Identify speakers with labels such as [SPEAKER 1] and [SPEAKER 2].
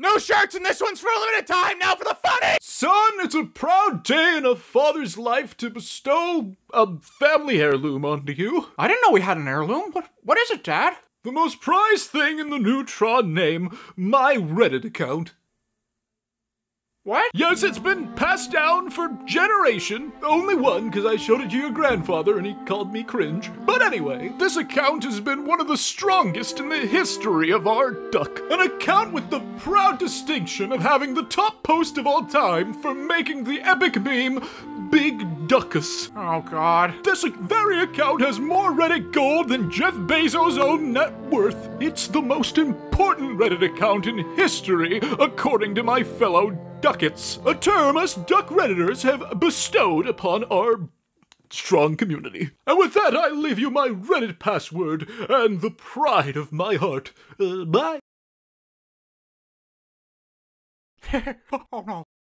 [SPEAKER 1] No shirts, and this one's for a limited time. Now for the funny.
[SPEAKER 2] Son, it's a proud day in a father's life to bestow a family heirloom onto you.
[SPEAKER 1] I didn't know we had an heirloom. What? What is it, Dad?
[SPEAKER 2] The most prized thing in the Neutron name, my Reddit account.
[SPEAKER 1] What?
[SPEAKER 2] Yes, it's been passed down for generation. Only one, because I showed it to your grandfather and he called me cringe. But anyway, this account has been one of the strongest in the history of our duck. An account with the proud distinction of having the top post of all time for making the epic meme Big Duckus.
[SPEAKER 1] Oh, God.
[SPEAKER 2] This very account has more Reddit gold than Jeff Bezos' own net worth. It's the most important Reddit account in history, according to my fellow ducats, a term us duck redditors have bestowed upon our strong community. And with that, I leave you my Reddit password and the pride of my heart. Uh, bye.
[SPEAKER 1] oh, no.